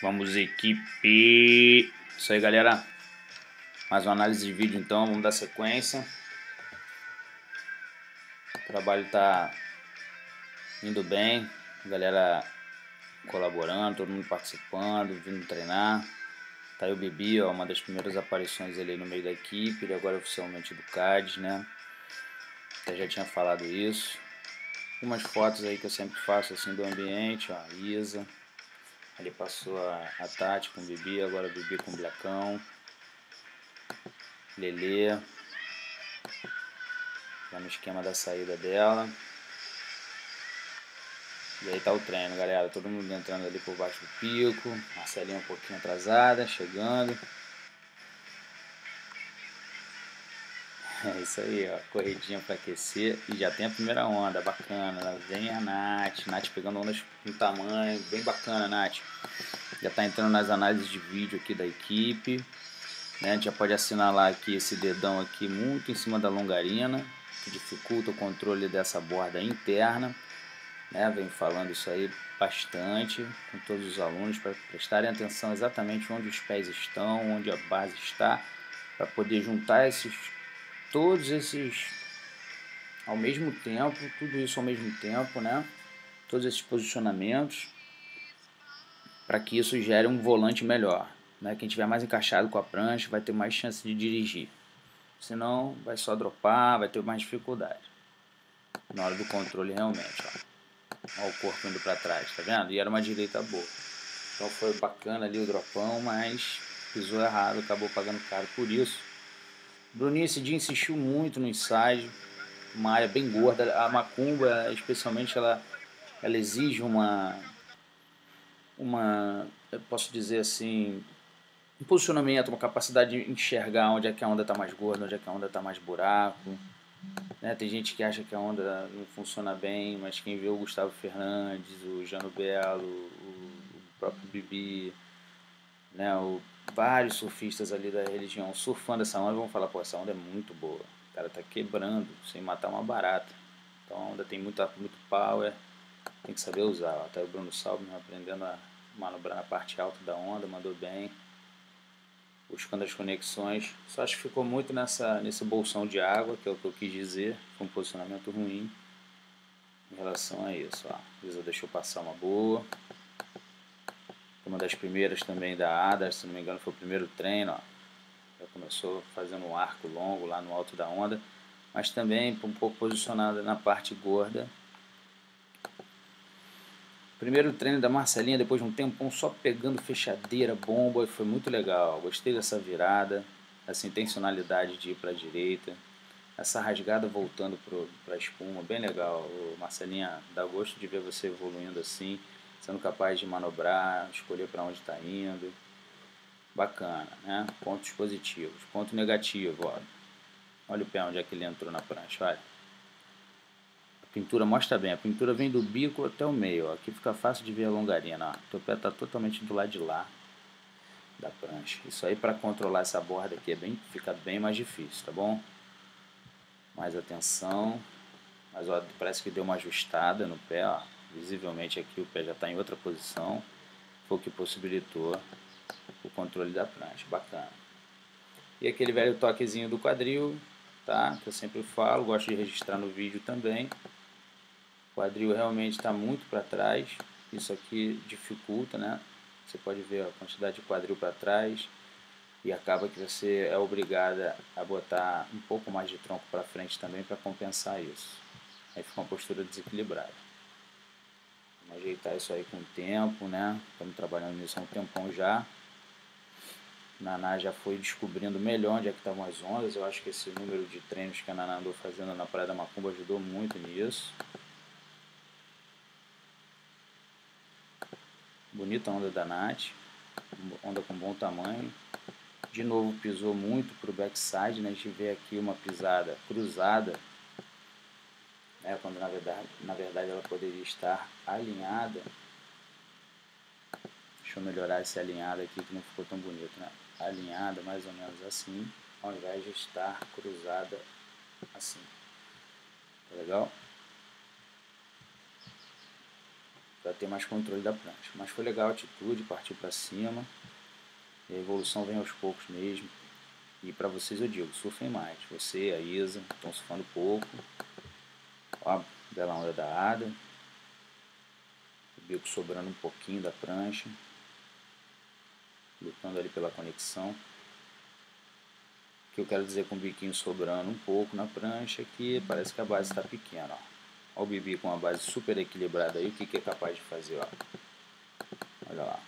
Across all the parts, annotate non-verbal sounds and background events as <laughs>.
Vamos, equipe. Isso aí, galera. Mais uma análise de vídeo, então. Vamos dar sequência. O trabalho tá indo bem. galera colaborando, todo mundo participando, vindo treinar. Tá aí o Bibi, ó, uma das primeiras aparições ali no meio da equipe. Ele agora é oficialmente do CAD, né? Até já tinha falado isso. Umas fotos aí que eu sempre faço assim do ambiente, ó. Isa. Ali passou a, a Tati com o Bibi, agora o Bibi com o Blacão. Lelê. Já no esquema da saída dela. E aí tá o treino, galera. Todo mundo entrando ali por baixo do pico. Marcelinha um pouquinho atrasada, chegando. É isso aí, ó. Corridinha para aquecer. E já tem a primeira onda, bacana. Vem a Nath. Nath pegando ondas com tamanho. Bem bacana, Nath. Já tá entrando nas análises de vídeo aqui da equipe. Né? Já pode assinalar aqui esse dedão aqui muito em cima da longarina. Que dificulta o controle dessa borda interna. Né? Vem falando isso aí bastante com todos os alunos para prestarem atenção exatamente onde os pés estão, onde a base está, para poder juntar esses todos esses ao mesmo tempo, tudo isso ao mesmo tempo, né? Todos esses posicionamentos para que isso gere um volante melhor. Né? Quem tiver mais encaixado com a prancha vai ter mais chance de dirigir. Senão vai só dropar, vai ter mais dificuldade. Na hora do controle realmente, ó. O corpo indo para trás, tá vendo? E era uma direita boa. Então foi bacana ali o dropão, mas pisou errado, acabou pagando caro por isso. Bruninho esse dia insistiu muito no inside, uma área bem gorda. A macumba, especialmente, ela, ela exige uma, uma, eu posso dizer assim, um posicionamento, uma capacidade de enxergar onde é que a onda está mais gorda, onde é que a onda está mais buraco. Né? Tem gente que acha que a onda não funciona bem, mas quem vê o Gustavo Fernandes, o Jano Belo, o, o próprio Bibi, né? o vários surfistas ali da religião surfando essa onda vão falar, pô, essa onda é muito boa. O cara tá quebrando sem matar uma barata. Então a onda tem muita, muito power, tem que saber usar. Tá o Bruno Salve aprendendo a manobrar na parte alta da onda, mandou bem. Buscando as conexões. Só acho que ficou muito nessa, nesse bolsão de água, que é o que eu quis dizer. Foi um posicionamento ruim em relação a isso. Ó. Isa deixou passar uma boa uma das primeiras também da ADA, se não me engano foi o primeiro treino, ó. já começou fazendo um arco longo lá no alto da onda, mas também um pouco posicionada na parte gorda. Primeiro treino da Marcelinha, depois de um tempão só pegando fechadeira, bomba, foi muito legal. Gostei dessa virada, essa intencionalidade de ir para a direita, essa rasgada voltando para a espuma, bem legal. Marcelinha, dá gosto de ver você evoluindo assim sendo capaz de manobrar, escolher para onde está indo. Bacana, né? Pontos positivos. Ponto negativo, ó. Olha o pé onde é que ele entrou na prancha, olha. A pintura mostra bem, a pintura vem do bico até o meio, ó. Aqui fica fácil de ver a longarina, ó. Teu pé está totalmente do lado de lá da prancha. Isso aí para controlar essa borda aqui é bem, fica bem mais difícil, tá bom? Mais atenção. Mas ó, parece que deu uma ajustada no pé, ó. Visivelmente aqui o pé já está em outra posição, foi o que possibilitou o controle da prancha. Bacana. E aquele velho toquezinho do quadril, tá? Que eu sempre falo, gosto de registrar no vídeo também. O quadril realmente está muito para trás. Isso aqui dificulta, né? Você pode ver a quantidade de quadril para trás e acaba que você é obrigada a botar um pouco mais de tronco para frente também para compensar isso. Aí fica uma postura desequilibrada. Vamos ajeitar isso aí com o tempo, né? Estamos trabalhando nisso há um tempão já. Naná já foi descobrindo melhor onde é que estavam as ondas. Eu acho que esse número de treinos que a Naná andou fazendo na Praia da Macumba ajudou muito nisso. Bonita onda da Nath. Onda com bom tamanho. De novo pisou muito para o backside, né? A gente vê aqui uma pisada cruzada né, quando na verdade, na verdade ela poderia estar alinhada. Deixa eu melhorar esse alinhado aqui que não ficou tão bonito, né? Alinhada mais ou menos assim, ao invés de estar cruzada assim. Tá legal? para ter mais controle da prancha. Mas foi legal a atitude, partiu para cima. A evolução vem aos poucos mesmo. E para vocês eu digo, surfem mais. Você, a Isa, estão surfando pouco. Ó, bela onda da Ada. O bico sobrando um pouquinho da prancha. Lutando ali pela conexão. O que eu quero dizer com o biquinho sobrando um pouco na prancha é que parece que a base está pequena. Ó. Olha o Bibi com uma base super equilibrada aí. O que, que é capaz de fazer? Ó. Olha lá.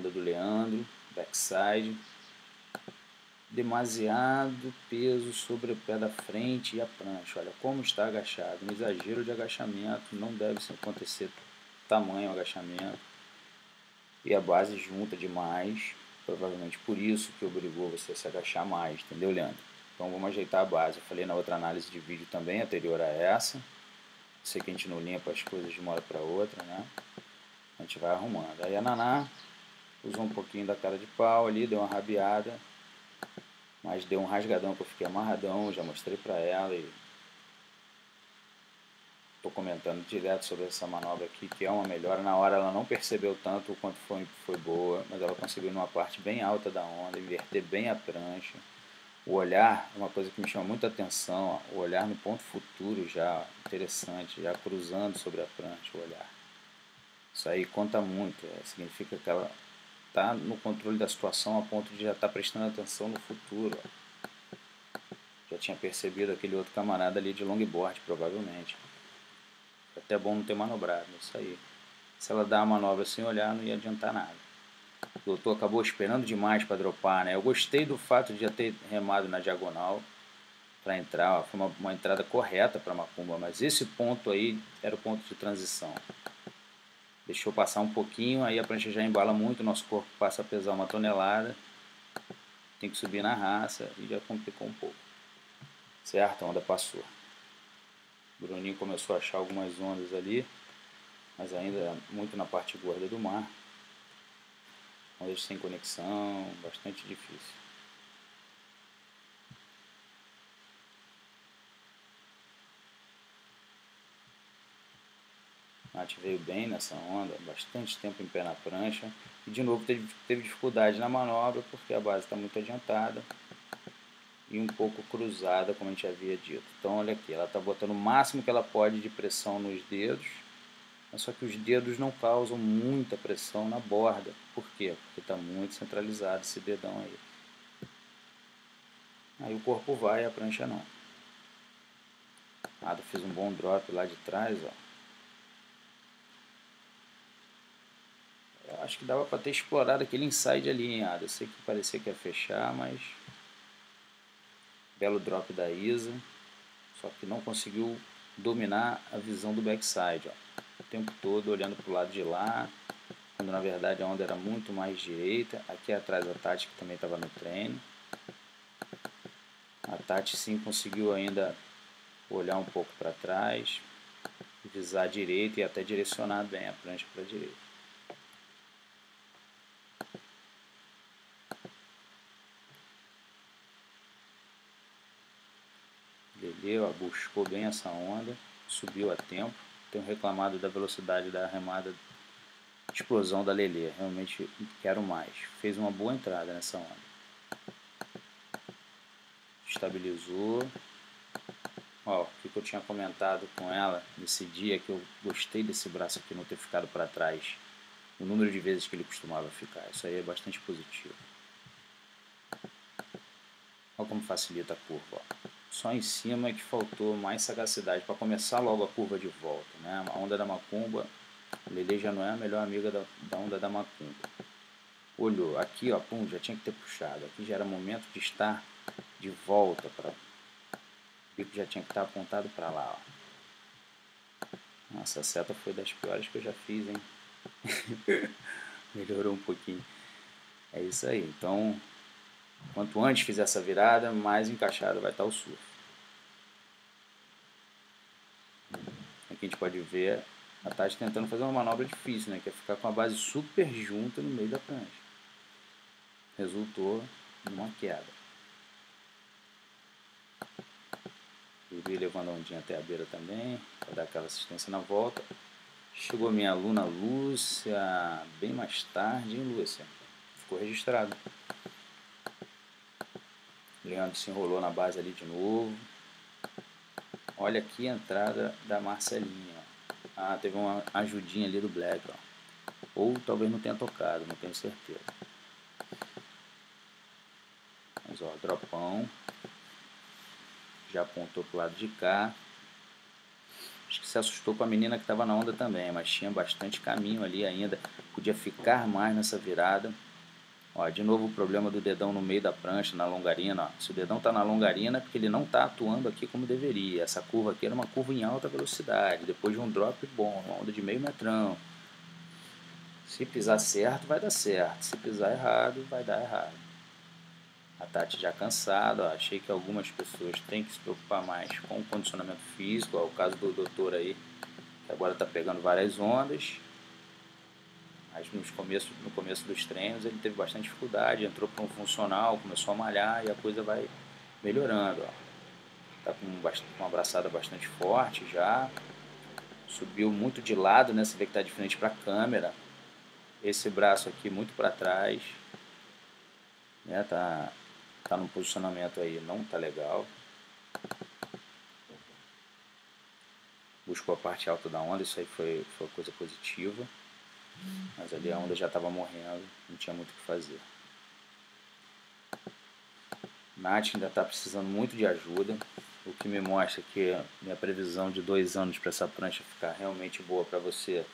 Onda do Leandro, backside, demasiado peso sobre o pé da frente e a prancha. Olha como está agachado. Um exagero de agachamento não deve acontecer tamanho agachamento. E a base junta demais, provavelmente por isso que obrigou você a se agachar mais, entendeu, Leandro? Então vamos ajeitar a base. Eu falei na outra análise de vídeo também, anterior a essa. Sei que a gente não limpa as coisas de uma hora para outra, né? A gente vai arrumando. Aí a Naná usou um pouquinho da cara de pau ali, deu uma rabiada, mas deu um rasgadão que eu fiquei amarradão, já mostrei pra ela e tô comentando direto sobre essa manobra aqui, que é uma melhora. Na hora ela não percebeu tanto o quanto foi, foi boa, mas ela conseguiu numa parte bem alta da onda, inverter bem a prancha. O olhar uma coisa que me chama muita atenção, ó, o olhar no ponto futuro já, interessante, já cruzando sobre a prancha, o olhar. Isso aí conta muito, é, significa que ela está no controle da situação a ponto de já estar tá prestando atenção no futuro. Já tinha percebido aquele outro camarada ali de longboard, provavelmente. É até bom não ter manobrado, isso aí. Se ela dá a manobra sem olhar, não ia adiantar nada. O doutor acabou esperando demais para dropar, né? Eu gostei do fato de já ter remado na diagonal para entrar, foi uma, uma entrada correta para Macumba, mas esse ponto aí era o ponto de transição deixou passar um pouquinho, aí a prancha já embala muito, nosso corpo passa a pesar uma tonelada, tem que subir na raça e já complicou um pouco. Certo? A onda passou. O Bruninho começou a achar algumas ondas ali, mas ainda muito na parte gorda do mar. Ondas sem conexão, bastante difícil. Nath veio bem nessa onda, bastante tempo em pé na prancha. E de novo teve, teve dificuldade na manobra porque a base está muito adiantada e um pouco cruzada, como a gente havia dito. Então olha aqui, ela está botando o máximo que ela pode de pressão nos dedos, mas só que os dedos não causam muita pressão na borda. Por quê? Porque está muito centralizado esse dedão aí. Aí o corpo vai e a prancha não. Nada, fez um bom drop lá de trás, ó. Acho que dava para ter explorado aquele inside alinhado. Eu sei que parecia que ia fechar, mas belo drop da Isa, só que não conseguiu dominar a visão do backside, ó. o tempo todo olhando para o lado de lá, quando na verdade a onda era muito mais direita. Aqui atrás a Tati que também estava no treino. A Tati sim conseguiu ainda olhar um pouco para trás, visar direita e até direcionar bem a prancha para a direita. Lelê buscou bem essa onda, subiu a tempo. Tenho reclamado da velocidade da remada, explosão da Lelê. Realmente quero mais. Fez uma boa entrada nessa onda. Estabilizou. Ó, o que eu tinha comentado com ela nesse dia que eu gostei desse braço aqui não ter ficado para trás. O número de vezes que ele costumava ficar. Isso aí é bastante positivo. Olha como facilita a curva. Ó só em cima que faltou mais sagacidade para começar logo a curva de volta. Né? A onda da macumba, o Lele já não é a melhor amiga da, da onda da macumba. Olhou, aqui ó, pum, já tinha que ter puxado. Aqui já era momento de estar de volta. Pra... O bico já tinha que estar apontado para lá. Ó. Nossa, a seta foi das piores que eu já fiz, hein? <laughs> Melhorou um pouquinho. É isso aí. Então, Quanto antes fizer essa virada, mais encaixado vai estar o surf. que a gente pode ver a Tati tentando fazer uma manobra difícil, né? Que é ficar com a base super junta no meio da prancha. Resultou numa queda. Yuri levando a ondinha até a beira também, para dar aquela assistência na volta. Chegou minha aluna Lúcia bem mais tarde, hein, Lúcia? Ficou registrado. Leandro se enrolou na base ali de novo. Olha aqui a entrada da Marcelinha. Ah, teve uma ajudinha ali do Black. Ó. Ou talvez não tenha tocado, não tenho certeza. Mas ó, dropão. Já apontou pro lado de cá. Acho que se assustou com a menina que estava na onda também, mas tinha bastante caminho ali ainda. Podia ficar mais nessa virada. Ó, de novo o problema do dedão no meio da prancha, na longarina. Ó. Se o dedão está na longarina é porque ele não está atuando aqui como deveria. Essa curva aqui era uma curva em alta velocidade, depois de um drop bom, uma onda de meio metrão. Se pisar certo, vai dar certo. Se pisar errado, vai dar errado. A Tati já cansada, achei que algumas pessoas têm que se preocupar mais com o condicionamento físico. Ó, o caso do doutor aí, que agora está pegando várias ondas mas nos começo, no começo dos treinos ele teve bastante dificuldade, entrou para um funcional, começou a malhar e a coisa vai melhorando. Está com uma abraçada bastante forte já, subiu muito de lado, né? Você vê que está de frente para a câmera. Esse braço aqui muito para trás, né? Tá, tá no posicionamento aí, não tá legal. Buscou a parte alta da onda, isso aí foi, foi coisa positiva. Mas ali a onda já estava morrendo, não tinha muito o que fazer. Nath ainda está precisando muito de ajuda, o que me mostra que minha previsão de dois anos para essa prancha ficar realmente boa para você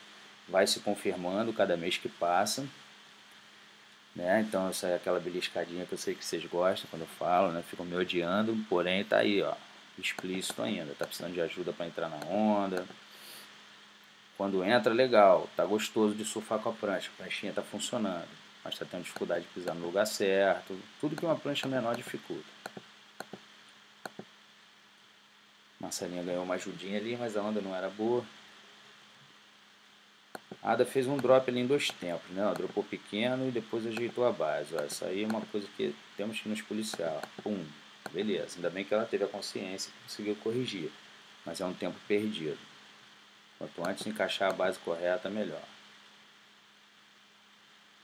vai se confirmando cada mês que passa. Né? Então essa é aquela beliscadinha que eu sei que vocês gostam quando eu falo, né? ficam me odiando, porém está aí, ó, explícito ainda, está precisando de ajuda para entrar na onda, quando entra, legal, tá gostoso de surfar com a prancha, a pranchinha tá funcionando, mas está tendo dificuldade de pisar no lugar certo, tudo que uma prancha menor dificulta. Marcelinha ganhou uma ajudinha ali, mas a onda não era boa. A Ada fez um drop ali em dois tempos, né? Ela dropou pequeno e depois ajeitou a base. Ó, isso aí é uma coisa que temos que nos policiar. Pum, beleza. Ainda bem que ela teve a consciência e conseguiu corrigir. Mas é um tempo perdido. Quanto antes encaixar a base correta, melhor.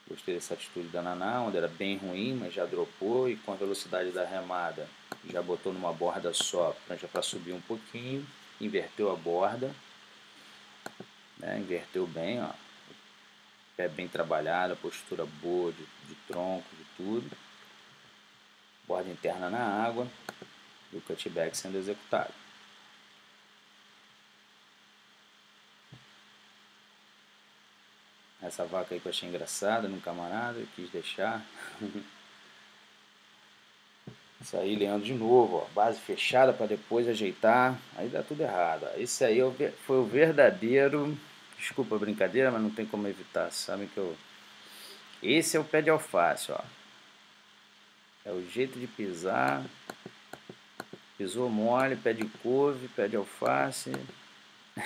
Gostei dessa atitude da Naná, onde era bem ruim, mas já dropou e com a velocidade da remada já botou numa borda só, prancha para subir um pouquinho, inverteu a borda, né? inverteu bem, ó. pé bem trabalhado, postura boa de, de tronco, de tudo, borda interna na água e o cutback sendo executado. Essa vaca aí que eu achei engraçada no camarada, eu quis deixar. <laughs> Isso aí, Leandro, de novo, ó, base fechada para depois ajeitar, aí dá tudo errado. Esse aí é foi o verdadeiro, desculpa a brincadeira, mas não tem como evitar, sabem que eu... Esse é o pé de alface, ó. É o jeito de pisar, pisou mole, pé de couve, pé de alface. <laughs>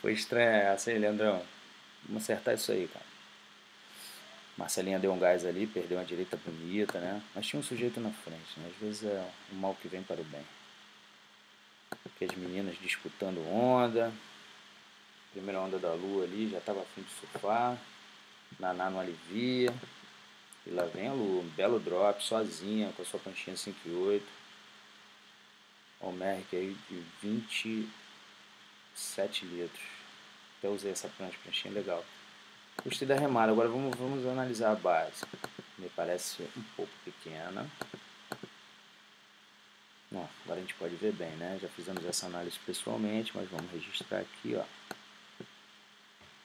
foi estranho essa aí, Leandrão. Vamos acertar isso aí, cara. Marcelinha deu um gás ali, perdeu uma direita bonita, né? Mas tinha um sujeito na frente, né? Às vezes é o mal que vem para o bem. Aqui as meninas disputando onda. Primeira onda da lua ali, já estava afim de surfar. Naná não alivia. E lá vem a lua, um belo drop, sozinha, com a sua panchinha 5,8. O Merck aí de 27 litros. Até usei essa prancha, legal. Gostei da remada. Agora vamos, vamos analisar a base. Me parece um pouco pequena. Ó, agora a gente pode ver bem, né? Já fizemos essa análise pessoalmente, mas vamos registrar aqui, ó.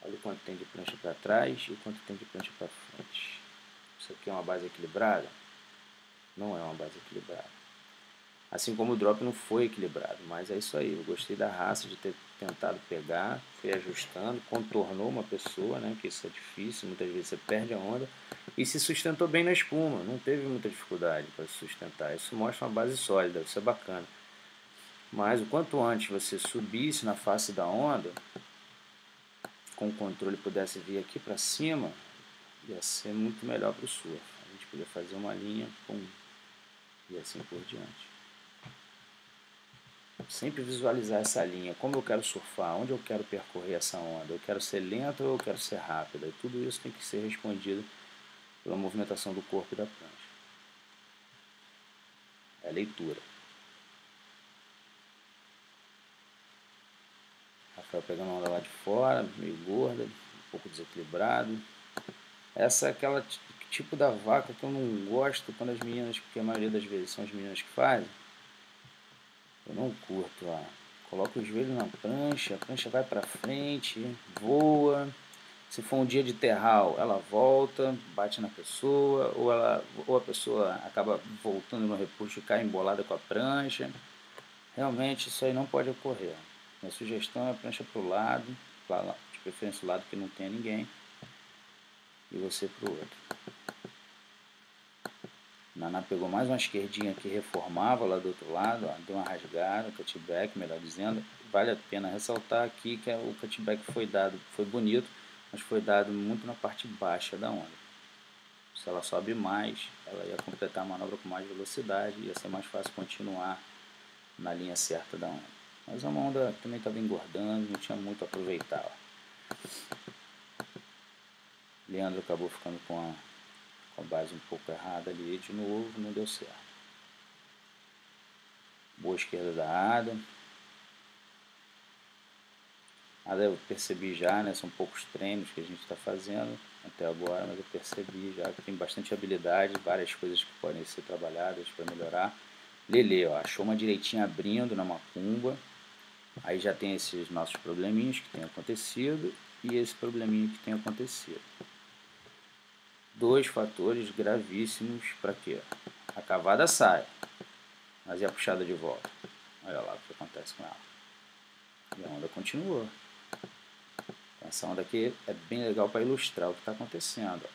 Olha o quanto tem de prancha para trás e o quanto tem de prancha para frente. Isso aqui é uma base equilibrada? Não é uma base equilibrada. Assim como o drop não foi equilibrado, mas é isso aí. Eu gostei da raça de ter tentado pegar, foi ajustando, contornou uma pessoa, né? Que isso é difícil, muitas vezes você perde a onda e se sustentou bem na espuma. Não teve muita dificuldade para se sustentar. Isso mostra uma base sólida, isso é bacana. Mas o quanto antes você subisse na face da onda, com o controle pudesse vir aqui para cima, ia ser muito melhor para o surf. A gente podia fazer uma linha, pum, e assim por diante. Sempre visualizar essa linha, como eu quero surfar, onde eu quero percorrer essa onda, eu quero ser lento ou eu quero ser rápido, e tudo isso tem que ser respondido pela movimentação do corpo e da prancha. É leitura. Rafael pegando a onda lá de fora, meio gorda, um pouco desequilibrado. Essa é aquela tipo da vaca que eu não gosto quando as meninas, porque a maioria das vezes são as meninas que fazem. Eu não curto, ó. Coloca o joelho na prancha, a prancha vai para frente, voa. Se for um dia de terral, ela volta, bate na pessoa, ou, ela, ou a pessoa acaba voltando no repuxo e cai embolada com a prancha. Realmente isso aí não pode ocorrer. Minha sugestão é a prancha para o lado, de preferência o lado que não tenha ninguém, e você para o outro. Naná pegou mais uma esquerdinha que reformava lá do outro lado, ó, deu uma rasgada, cutback, melhor dizendo. Vale a pena ressaltar aqui que o cutback foi dado, foi bonito, mas foi dado muito na parte baixa da onda. Se ela sobe mais, ela ia completar a manobra com mais velocidade, ia ser mais fácil continuar na linha certa da onda. Mas a onda também estava engordando, não tinha muito a aproveitar. Ó. Leandro acabou ficando com a com base um pouco errada ali de novo, não deu certo. Boa esquerda da Ada. Ada eu percebi já, né? São poucos treinos que a gente está fazendo até agora, mas eu percebi já que tem bastante habilidade, várias coisas que podem ser trabalhadas para melhorar. Lele, ó, achou uma direitinha abrindo na macumba. Aí já tem esses nossos probleminhas que tem acontecido e esse probleminha que tem acontecido dois fatores gravíssimos para quê? A cavada sai, mas a puxada de volta? Olha lá o que acontece com ela. E a onda continua. Essa onda aqui é bem legal para ilustrar o que está acontecendo.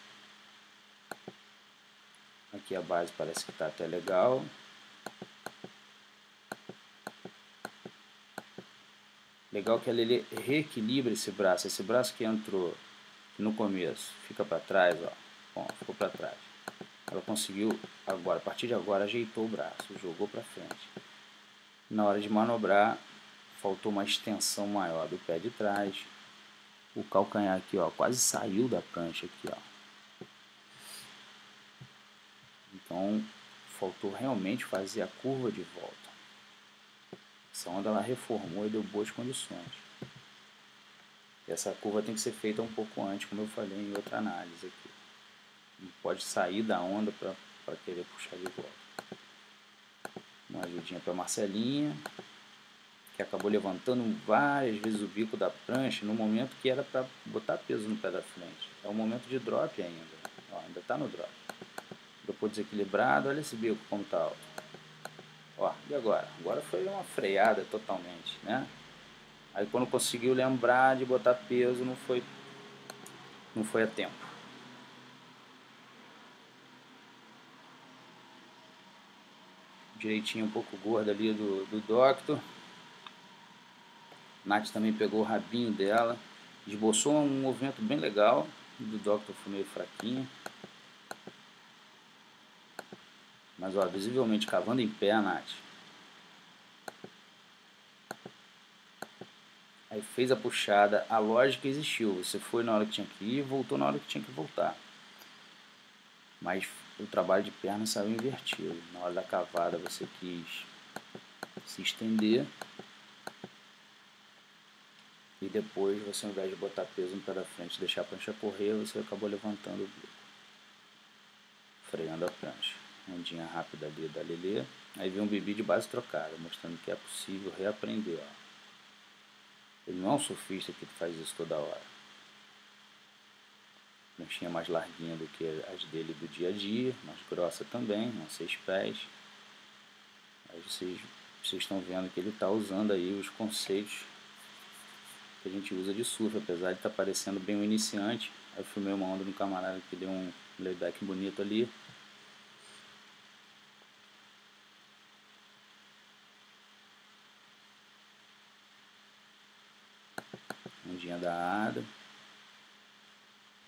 Aqui a base parece que está até legal. Legal que ela reequilibra esse braço. Esse braço que entrou no começo fica para trás, ó Ó, ficou para trás. Ela conseguiu, agora, a partir de agora, ajeitou o braço, jogou para frente. Na hora de manobrar, faltou uma extensão maior do pé de trás. O calcanhar aqui, ó, quase saiu da prancha aqui, ó. Então, faltou realmente fazer a curva de volta. Essa onda ela reformou e deu boas condições. essa curva tem que ser feita um pouco antes, como eu falei em outra análise aqui não pode sair da onda para querer puxar de volta. Uma ajudinha para Marcelinha, que acabou levantando várias vezes o bico da prancha no momento que era para botar peso no pé da frente. É um momento de drop ainda. Ó, ainda está no drop. Depois desequilibrado, olha esse bico como está alto. Ó, e agora? Agora foi uma freada totalmente, né? Aí quando conseguiu lembrar de botar peso, não foi, não foi a tempo. Direitinho um pouco gorda ali do, do Doctor. Nath também pegou o rabinho dela, esboçou um movimento bem legal, do Doctor foi meio fraquinho. Mas ó, visivelmente cavando em pé a Nath. Aí fez a puxada, a lógica existiu. Você foi na hora que tinha que ir, voltou na hora que tinha que voltar. Mas o trabalho de perna saiu invertido. Na hora da cavada você quis se estender e depois você ao invés de botar peso no pé da frente e deixar a prancha correr, você acabou levantando o bico. Freando a prancha. Ondinha rápida ali da Lelê. Aí vem um bibi de base trocada, mostrando que é possível reaprender. Ó. Ele não é um surfista que faz isso toda hora conchinha mais larguinha do que as dele do dia a dia, mais grossa também, uns seis pés. Aí vocês, vocês estão vendo que ele está usando aí os conceitos que a gente usa de surf, apesar de estar tá parecendo bem um iniciante. Eu filmei uma onda no camarada que deu um layback bonito ali. Ondinha da Ada.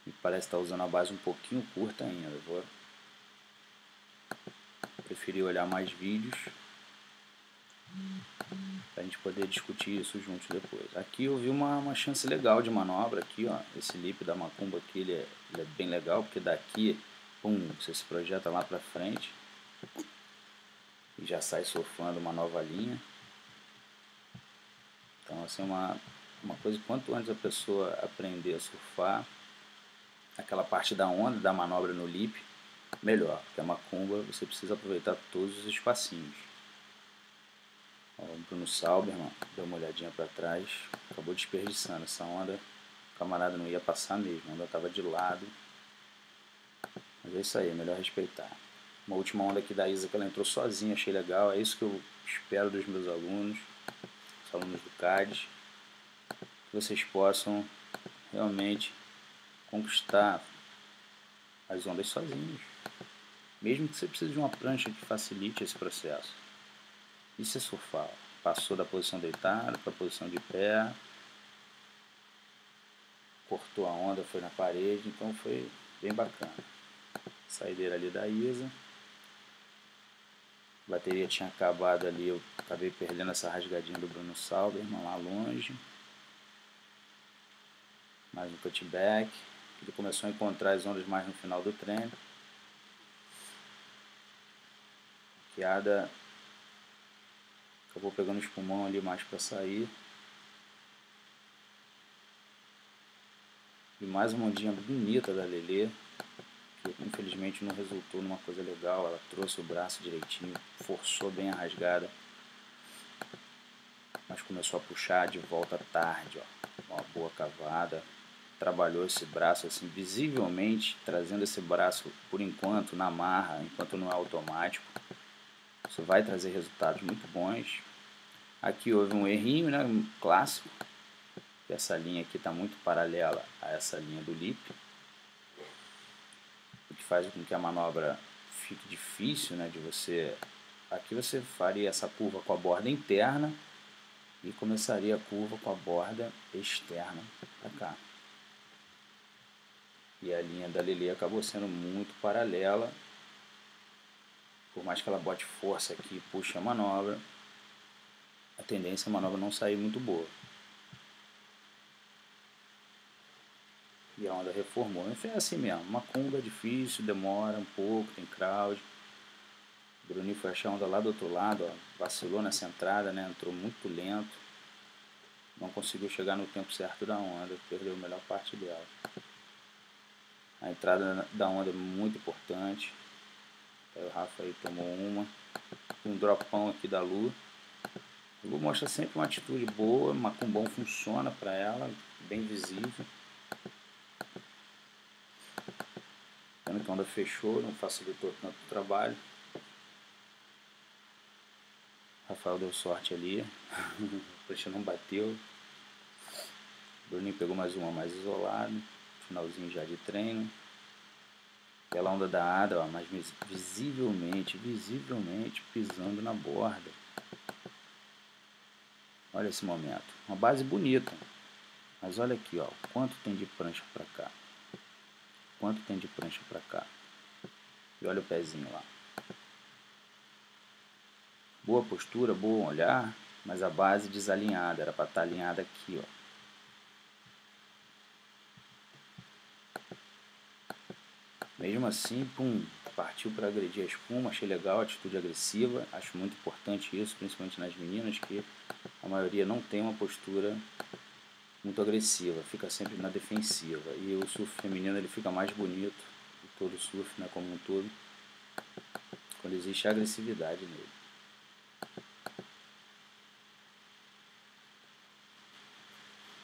E parece estar usando a base um pouquinho curta ainda. vou preferir olhar mais vídeos. Para a gente poder discutir isso juntos depois. Aqui eu vi uma, uma chance legal de manobra aqui, ó. Esse lip da macumba aqui, ele é, ele é bem legal, porque daqui, pum, você se projeta lá para frente. E já sai surfando uma nova linha. Então, assim, uma, uma coisa, quanto antes a pessoa aprender a surfar, aquela parte da onda, da manobra no lip, melhor. Porque a macumba, você precisa aproveitar todos os espacinhos. O Bruno Sauberman deu uma olhadinha para trás, acabou desperdiçando essa onda. O camarada não ia passar mesmo, a onda estava de lado. Mas é isso aí, é melhor respeitar. Uma última onda aqui da Isa que ela entrou sozinha, achei legal. É isso que eu espero dos meus alunos, os alunos do CADES. Que vocês possam realmente conquistar as ondas sozinhos. Mesmo que você precise de uma prancha que facilite esse processo. Isso é surfar. Passou da posição deitada para a posição de pé. Cortou a onda, foi na parede, então foi bem bacana. Saideira ali da Isa. A bateria tinha acabado ali, eu acabei perdendo essa rasgadinha do Bruno Salberman lá longe. Mais um cutback. Ele começou a encontrar as ondas mais no final do treino. Piada Acabou pegando os pulmão ali mais para sair. E mais uma ondinha bonita da Lelê, que infelizmente não resultou numa coisa legal. Ela trouxe o braço direitinho, forçou bem a rasgada. Mas começou a puxar de volta tarde, ó. Uma boa cavada. Trabalhou esse braço assim, visivelmente, trazendo esse braço por enquanto na marra, enquanto não é automático. Isso vai trazer resultados muito bons. Aqui houve um errinho, né, clássico. Essa linha aqui está muito paralela a essa linha do lip. O que faz com que a manobra fique difícil né, de você... Aqui você faria essa curva com a borda interna e começaria a curva com a borda externa para cá. E a linha da Lili acabou sendo muito paralela por mais que ela bote força aqui e puxe a manobra, a tendência é a manobra não sair muito boa. E a onda reformou. Enfim, é assim mesmo. Uma cumba difícil, demora um pouco, tem crowd. O Bruninho foi achar a onda lá do outro lado, ó, vacilou nessa entrada, né? entrou muito lento. Não conseguiu chegar no tempo certo da onda, perdeu a melhor parte dela. A entrada da onda é muito importante. Aí o Rafa aí tomou uma. Um dropão aqui da Lu. A Lu mostra sempre uma atitude boa, macumbão funciona para ela, bem visível. Vendo que a onda fechou, não facilitou tanto o trabalho. Rafael deu sorte ali. <laughs> o não bateu. Bruninho pegou mais uma mais isolada. Finalzinho já de treino. Aquela onda da Ada, ó, mas visivelmente, visivelmente pisando na borda. Olha esse momento. Uma base bonita. Mas olha aqui, ó, quanto tem de prancha para cá. Quanto tem de prancha para cá. E olha o pezinho lá. Boa postura, bom olhar, mas a base desalinhada. Era para estar tá alinhada aqui, ó. Mesmo assim, pum, partiu para agredir a espuma, achei legal, atitude agressiva, acho muito importante isso, principalmente nas meninas, que a maioria não tem uma postura muito agressiva, fica sempre na defensiva. E o surf feminino ele fica mais bonito, todo surf né, como um todo, quando existe agressividade nele.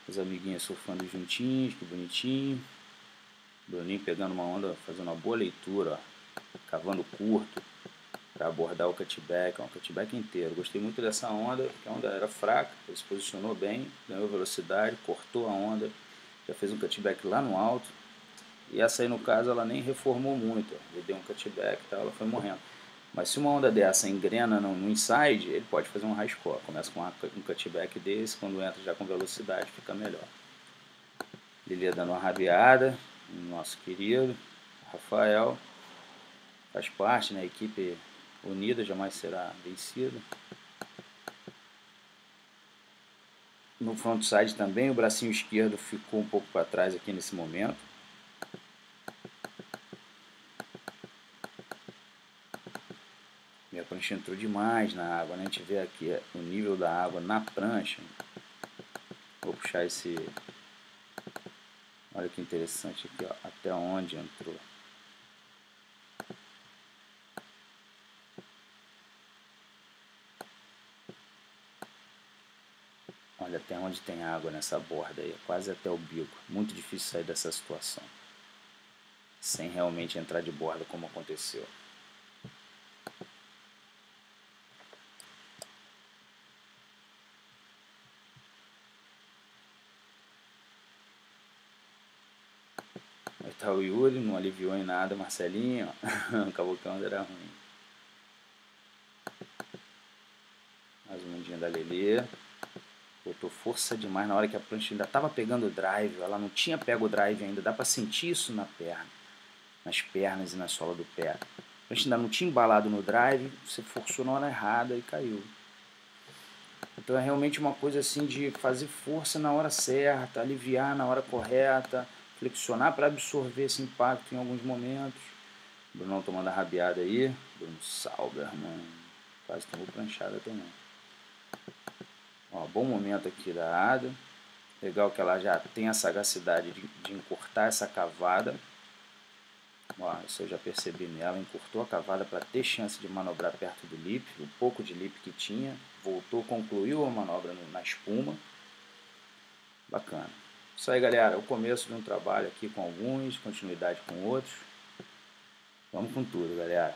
As amiguinhas surfando juntinhos, que bonitinho. Bruninho pegando uma onda, fazendo uma boa leitura, ó, cavando curto para abordar o cutback, um cutback inteiro. Gostei muito dessa onda, porque a onda era fraca, ele se posicionou bem, ganhou velocidade, cortou a onda, já fez um cutback lá no alto. E essa aí no caso ela nem reformou muito, ele deu um cutback e tal, ela foi morrendo. Mas se uma onda dessa engrena no, no inside, ele pode fazer um high score. Começa com um cutback desse, quando entra já com velocidade fica melhor. Lilia dando uma rabiada, nosso querido Rafael, faz parte, na né, equipe unida jamais será vencida. no frontside também, o bracinho esquerdo ficou um pouco para trás aqui nesse momento. Minha prancha entrou demais na água, né? A gente vê aqui o nível da água na prancha. Vou puxar esse... Olha que interessante aqui, ó, até onde entrou. Olha até onde tem água nessa borda aí, quase até o bico. Muito difícil sair dessa situação. Sem realmente entrar de borda como aconteceu. Aí tá o Aliviou em nada, Marcelinho, <laughs> a onda era ruim. Mais um mundinho da Lelê. Botou força demais na hora que a prancha ainda estava pegando o drive, ela não tinha pego o drive ainda, dá para sentir isso na perna, nas pernas e na sola do pé. A prancha ainda não tinha embalado no drive, você forçou na hora errada e caiu. Então é realmente uma coisa assim de fazer força na hora certa, aliviar na hora correta, flexionar para absorver esse impacto em alguns momentos. O Brunão tomando a rabiada aí, Bruno Salberman, quase tomou pranchada também. Ó, bom momento aqui da Ada. Legal que ela já tem a sagacidade de, de encurtar essa cavada. Ó, isso eu já percebi nela. Encurtou a cavada para ter chance de manobrar perto do lip. O pouco de lip que tinha. Voltou, concluiu a manobra no, na espuma. Bacana. Isso aí, galera. O começo de um trabalho aqui com alguns, continuidade com outros. Vamos com tudo, galera.